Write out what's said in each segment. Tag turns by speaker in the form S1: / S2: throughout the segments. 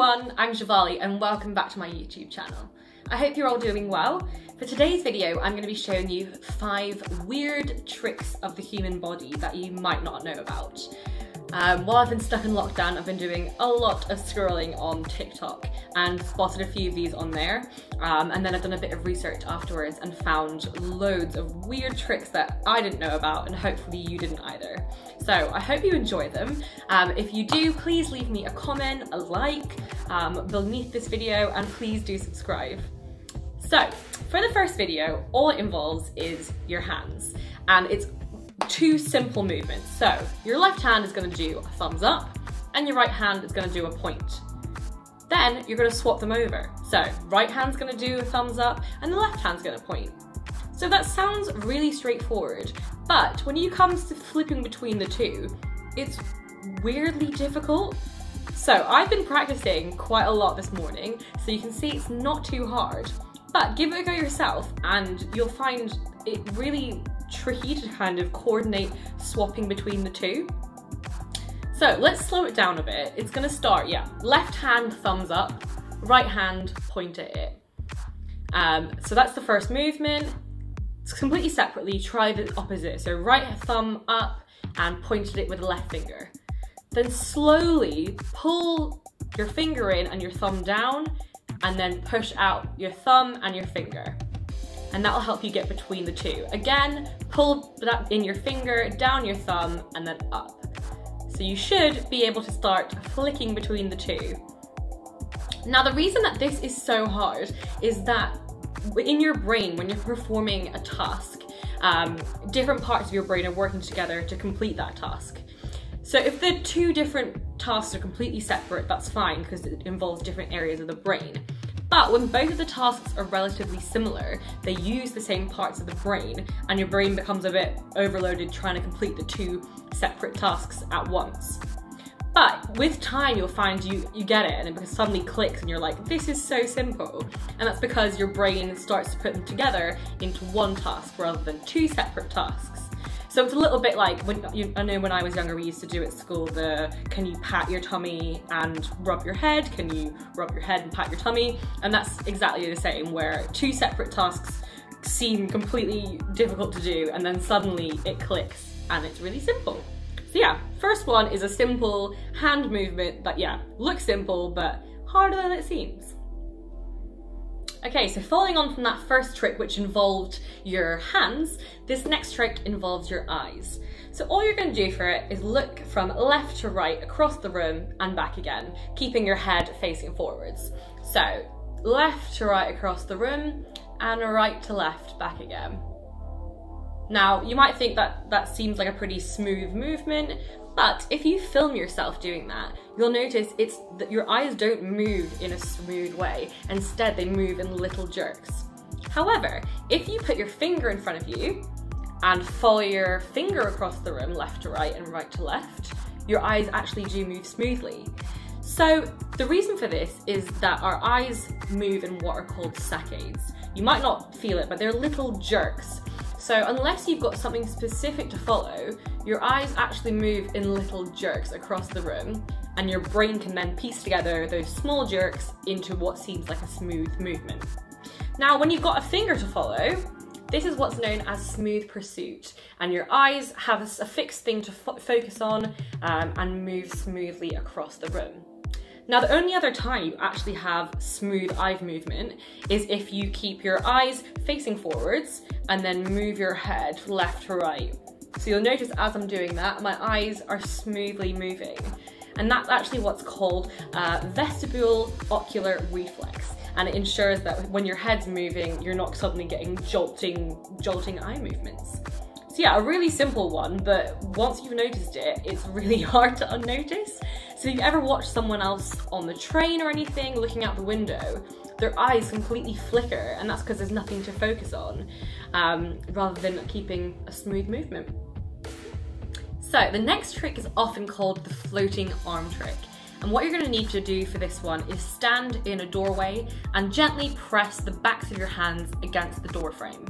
S1: everyone, I'm Shivali and welcome back to my YouTube channel. I hope you're all doing well. For today's video, I'm going to be showing you five weird tricks of the human body that you might not know about. Um, while I've been stuck in lockdown, I've been doing a lot of scrolling on TikTok and spotted a few of these on there. Um, and then I've done a bit of research afterwards and found loads of weird tricks that I didn't know about and hopefully you didn't either. So I hope you enjoy them. Um, if you do, please leave me a comment, a like um, beneath this video and please do subscribe. So for the first video, all it involves is your hands and it's two simple movements. So your left hand is gonna do a thumbs up and your right hand is gonna do a point. Then you're gonna swap them over. So right hand's gonna do a thumbs up and the left hand's gonna point. So that sounds really straightforward, but when you comes to flipping between the two, it's weirdly difficult. So I've been practicing quite a lot this morning, so you can see it's not too hard. But give it a go yourself and you'll find it really tricky to kind of coordinate swapping between the two. So let's slow it down a bit. It's gonna start, yeah, left hand thumbs up, right hand point at it. Um, so that's the first movement. It's completely separately, try the opposite. So right thumb up and point at it with the left finger. Then slowly pull your finger in and your thumb down and then push out your thumb and your finger and that'll help you get between the two. Again, pull that in your finger, down your thumb, and then up. So you should be able to start flicking between the two. Now the reason that this is so hard is that in your brain, when you're performing a task, um, different parts of your brain are working together to complete that task. So if the two different tasks are completely separate, that's fine because it involves different areas of the brain. But when both of the tasks are relatively similar, they use the same parts of the brain, and your brain becomes a bit overloaded trying to complete the two separate tasks at once. But with time, you'll find you, you get it and it suddenly clicks and you're like, this is so simple. And that's because your brain starts to put them together into one task rather than two separate tasks. So it's a little bit like when you, I know when I was younger, we used to do at school the can you pat your tummy and rub your head? Can you rub your head and pat your tummy? And that's exactly the same, where two separate tasks seem completely difficult to do, and then suddenly it clicks and it's really simple. So yeah, first one is a simple hand movement that yeah, looks simple, but harder than it seems. Okay, so following on from that first trick which involved your hands, this next trick involves your eyes. So all you're going to do for it is look from left to right across the room and back again, keeping your head facing forwards. So left to right across the room and right to left back again. Now, you might think that that seems like a pretty smooth movement, but if you film yourself doing that, you'll notice it's that your eyes don't move in a smooth way. Instead, they move in little jerks. However, if you put your finger in front of you and follow your finger across the room, left to right and right to left, your eyes actually do move smoothly. So the reason for this is that our eyes move in what are called saccades. You might not feel it, but they're little jerks so unless you've got something specific to follow, your eyes actually move in little jerks across the room and your brain can then piece together those small jerks into what seems like a smooth movement. Now, when you've got a finger to follow, this is what's known as smooth pursuit, and your eyes have a fixed thing to fo focus on um, and move smoothly across the room. Now the only other time you actually have smooth eye movement is if you keep your eyes facing forwards and then move your head left to right. So you'll notice as I'm doing that, my eyes are smoothly moving. And that's actually what's called uh, vestibule ocular reflex. And it ensures that when your head's moving, you're not suddenly getting jolting, jolting eye movements. So yeah, a really simple one, but once you've noticed it, it's really hard to unnotice. So if you ever watch someone else on the train or anything looking out the window, their eyes completely flicker and that's because there's nothing to focus on um, rather than keeping a smooth movement. So the next trick is often called the floating arm trick. And what you're gonna need to do for this one is stand in a doorway and gently press the backs of your hands against the door frame.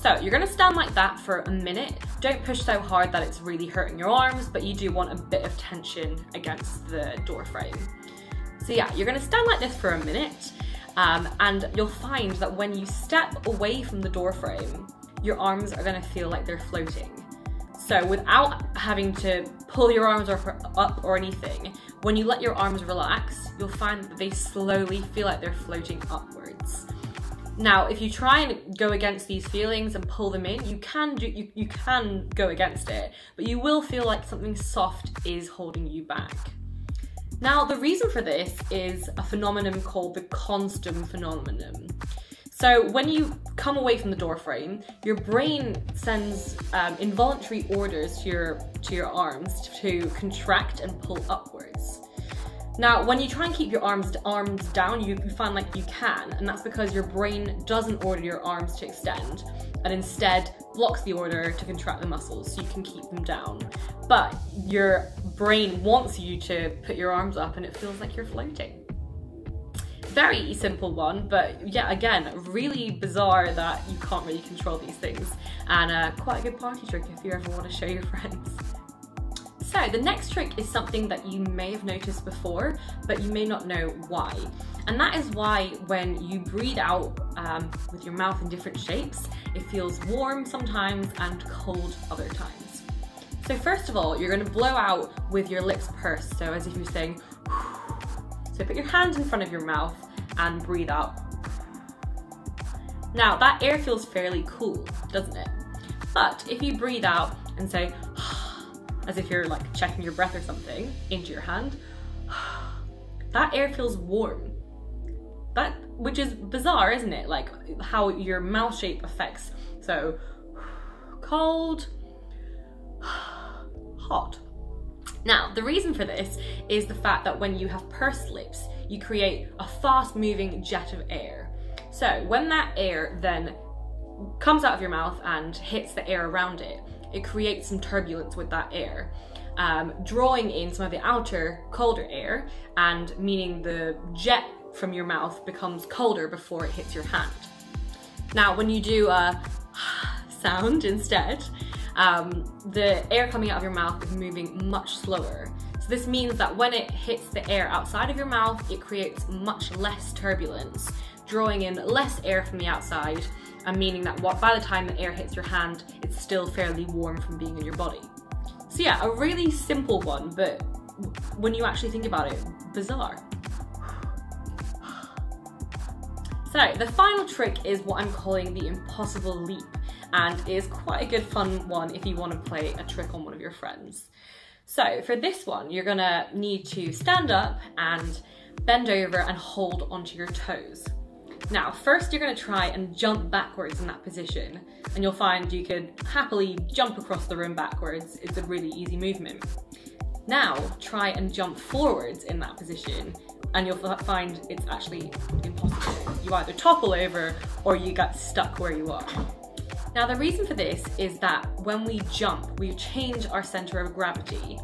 S1: So you're gonna stand like that for a minute. Don't push so hard that it's really hurting your arms, but you do want a bit of tension against the door frame. So yeah, you're gonna stand like this for a minute um, and you'll find that when you step away from the door frame, your arms are gonna feel like they're floating. So without having to pull your arms up or anything, when you let your arms relax, you'll find that they slowly feel like they're floating upwards. Now, if you try and go against these feelings and pull them in, you can do, you, you can go against it, but you will feel like something soft is holding you back. Now, the reason for this is a phenomenon called the Kohnstamm phenomenon. So when you come away from the door frame, your brain sends um, involuntary orders to your to your arms to contract and pull upwards. Now, when you try and keep your arms arms down, you, find like you can, and that's because your brain doesn't order your arms to extend, and instead blocks the order to contract the muscles so you can keep them down. But your brain wants you to put your arms up, and it feels like you're floating very simple one, but yeah, again, really bizarre that you can't really control these things. And uh, quite a good party trick if you ever want to show your friends. So the next trick is something that you may have noticed before, but you may not know why. And that is why when you breathe out um, with your mouth in different shapes, it feels warm sometimes and cold other times. So first of all, you're gonna blow out with your lips pursed, so as if you're saying, so put your hand in front of your mouth and breathe out. Now that air feels fairly cool, doesn't it? But if you breathe out and say, as if you're like checking your breath or something into your hand, that air feels warm. That, which is bizarre, isn't it? Like how your mouth shape affects. So cold, hot. Now, the reason for this is the fact that when you have pursed lips, you create a fast moving jet of air. So when that air then comes out of your mouth and hits the air around it, it creates some turbulence with that air. Um, drawing in some of the outer colder air and meaning the jet from your mouth becomes colder before it hits your hand. Now, when you do a sound instead, um, the air coming out of your mouth is moving much slower. So this means that when it hits the air outside of your mouth, it creates much less turbulence, drawing in less air from the outside, and meaning that by the time the air hits your hand, it's still fairly warm from being in your body. So yeah, a really simple one, but when you actually think about it, bizarre. So the final trick is what I'm calling the impossible leap and is quite a good fun one if you want to play a trick on one of your friends. So for this one, you're gonna need to stand up and bend over and hold onto your toes. Now, first you're gonna try and jump backwards in that position, and you'll find you could happily jump across the room backwards. It's a really easy movement. Now, try and jump forwards in that position, and you'll find it's actually impossible. You either topple over or you get stuck where you are. Now the reason for this is that when we jump, we change our center of gravity.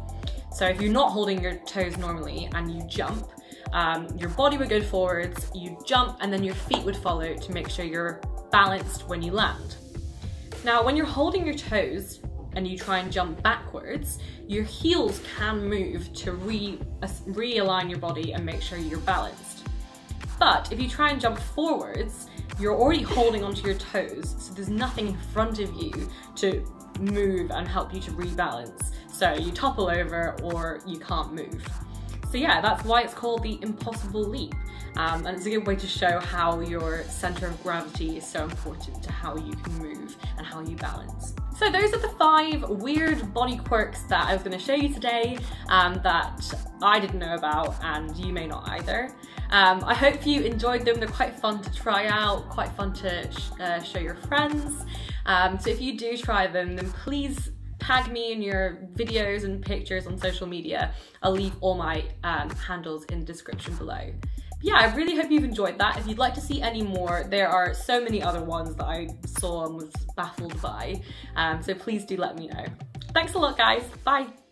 S1: So if you're not holding your toes normally and you jump, um, your body would go forwards, you jump, and then your feet would follow to make sure you're balanced when you land. Now, when you're holding your toes and you try and jump backwards, your heels can move to re realign your body and make sure you're balanced. But if you try and jump forwards, you're already holding onto your toes, so there's nothing in front of you to move and help you to rebalance. So you topple over or you can't move. So yeah, that's why it's called the impossible leap. Um, and it's a good way to show how your center of gravity is so important to how you can move and how you balance. So those are the five weird body quirks that I was going to show you today um, that I didn't know about and you may not either. Um, I hope you enjoyed them. They're quite fun to try out, quite fun to sh uh, show your friends. Um, so if you do try them, then please tag me in your videos and pictures on social media. I'll leave all my um, handles in the description below. But yeah, I really hope you've enjoyed that. If you'd like to see any more, there are so many other ones that I saw and was baffled by. Um, so please do let me know. Thanks a lot, guys. Bye.